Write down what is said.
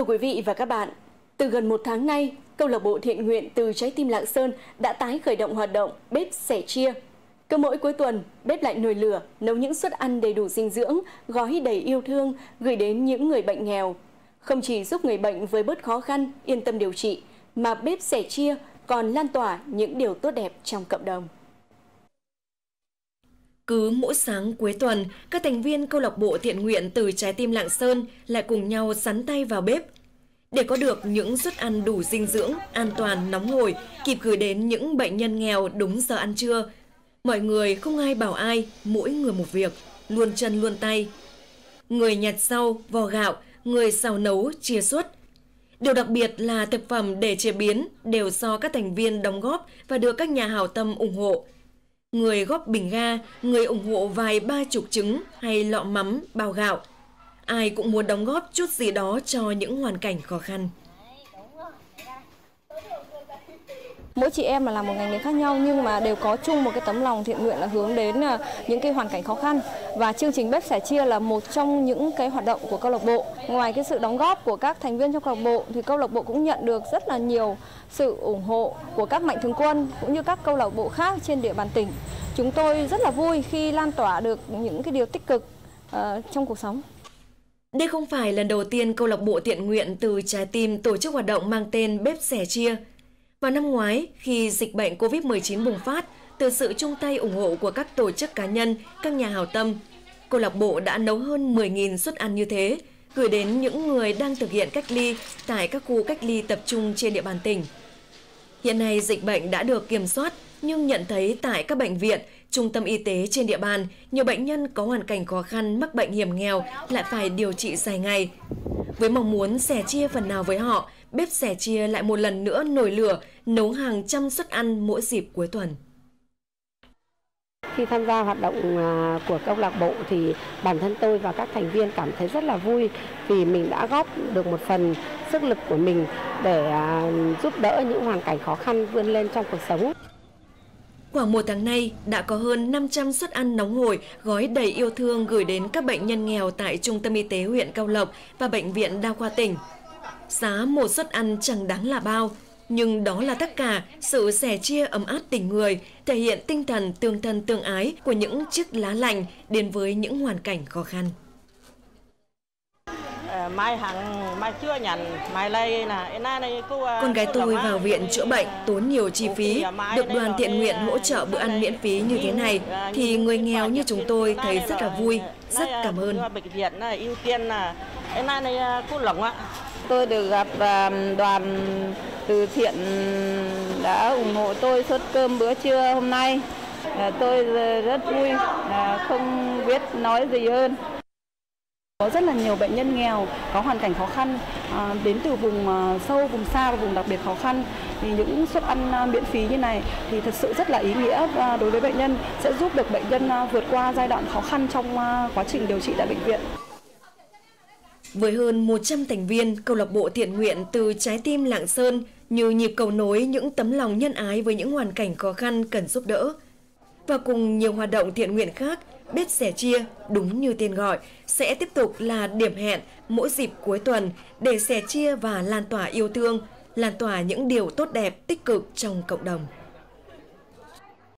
Thưa quý vị và các bạn, từ gần một tháng nay, câu lạc bộ thiện nguyện từ trái tim Lạng Sơn đã tái khởi động hoạt động bếp sẻ chia. Cứ mỗi cuối tuần, bếp lại nồi lửa, nấu những suất ăn đầy đủ dinh dưỡng, gói đầy yêu thương, gửi đến những người bệnh nghèo. Không chỉ giúp người bệnh với bớt khó khăn, yên tâm điều trị, mà bếp sẻ chia còn lan tỏa những điều tốt đẹp trong cộng đồng. Cứ mỗi sáng cuối tuần, các thành viên câu lạc bộ thiện nguyện từ trái tim Lạng Sơn lại cùng nhau sắn tay vào bếp. Để có được những suất ăn đủ dinh dưỡng, an toàn, nóng hổi, kịp gửi đến những bệnh nhân nghèo đúng giờ ăn trưa. Mọi người không ai bảo ai, mỗi người một việc, luôn chân luôn tay. Người nhặt rau, vò gạo, người xào nấu, chia suất. Điều đặc biệt là thực phẩm để chế biến đều do các thành viên đóng góp và được các nhà hảo tâm ủng hộ – người góp bình ga, người ủng hộ vài ba chục trứng hay lọ mắm, bao gạo. Ai cũng muốn đóng góp chút gì đó cho những hoàn cảnh khó khăn. Mỗi chị em là làm một ngành nghề khác nhau nhưng mà đều có chung một cái tấm lòng thiện nguyện là hướng đến ờ, những cái hoàn cảnh khó khăn. Và chương trình bếp sẻ chia là một trong những cái hoạt động của câu lạc bộ. Ngoài cái sự đóng góp của các thành viên trong câu lạc bộ thì câu lạc bộ cũng nhận được rất là nhiều sự ủng hộ của các mạnh thường quân cũng như các câu lạc bộ khác trên địa bàn tỉnh. Chúng tôi rất là vui khi lan tỏa được những cái điều tích cực uh, trong cuộc sống. Đây không phải lần đầu tiên câu lạc bộ thiện nguyện từ trái tim tổ chức hoạt động mang tên bếp sẻ chia vào năm ngoái, khi dịch bệnh COVID-19 bùng phát, từ sự chung tay ủng hộ của các tổ chức cá nhân, các nhà hảo tâm, câu lạc bộ đã nấu hơn 10.000 suất ăn như thế, gửi đến những người đang thực hiện cách ly tại các khu cách ly tập trung trên địa bàn tỉnh. Hiện nay dịch bệnh đã được kiểm soát, nhưng nhận thấy tại các bệnh viện, trung tâm y tế trên địa bàn, nhiều bệnh nhân có hoàn cảnh khó khăn mắc bệnh hiểm nghèo lại phải điều trị dài ngày. Với mong muốn sẻ chia phần nào với họ, bếp sẻ chia lại một lần nữa nổi lửa, nấu hàng trăm suất ăn mỗi dịp cuối tuần. Khi tham gia hoạt động à, của câu lạc bộ thì bản thân tôi và các thành viên cảm thấy rất là vui vì mình đã góp được một phần sức lực của mình để à, giúp đỡ những hoàn cảnh khó khăn vươn lên trong cuộc sống. Khoảng một tháng nay, đã có hơn 500 suất ăn nóng hổi gói đầy yêu thương gửi đến các bệnh nhân nghèo tại Trung tâm Y tế huyện Cao Lộc và Bệnh viện Đa khoa tỉnh. Giá một suất ăn chẳng đáng là bao, nhưng đó là tất cả sự sẻ chia ấm áp tình người, thể hiện tinh thần tương thân tương ái của những chiếc lá lành đến với những hoàn cảnh khó khăn. Ờ, mai hàng mai chưa nhận mai đây là này cô ờ, con gái tôi vào viện chữa bệnh tốn nhiều chi phí được đoàn thiện nguyện hỗ trợ bữa ăn miễn phí như thế này thì người nghèo như chúng tôi thấy rất là vui rất cảm ơn tôi được gặp à, đoàn từ thiện đã ủng hộ tôi suất cơm bữa trưa hôm nay. À, tôi rất vui, à, không biết nói gì hơn. Có rất là nhiều bệnh nhân nghèo có hoàn cảnh khó khăn đến từ vùng sâu, vùng xa và vùng đặc biệt khó khăn. Thì những suất ăn miễn phí như này thì thật sự rất là ý nghĩa và đối với bệnh nhân sẽ giúp được bệnh nhân vượt qua giai đoạn khó khăn trong quá trình điều trị tại bệnh viện. Với hơn 100 thành viên, câu lạc bộ thiện nguyện từ trái tim Lạng Sơn như nhịp cầu nối những tấm lòng nhân ái với những hoàn cảnh khó khăn cần giúp đỡ. Và cùng nhiều hoạt động thiện nguyện khác, Bếp sẻ chia, đúng như tên gọi, sẽ tiếp tục là điểm hẹn mỗi dịp cuối tuần để sẻ chia và lan tỏa yêu thương, lan tỏa những điều tốt đẹp tích cực trong cộng đồng.